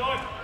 Good.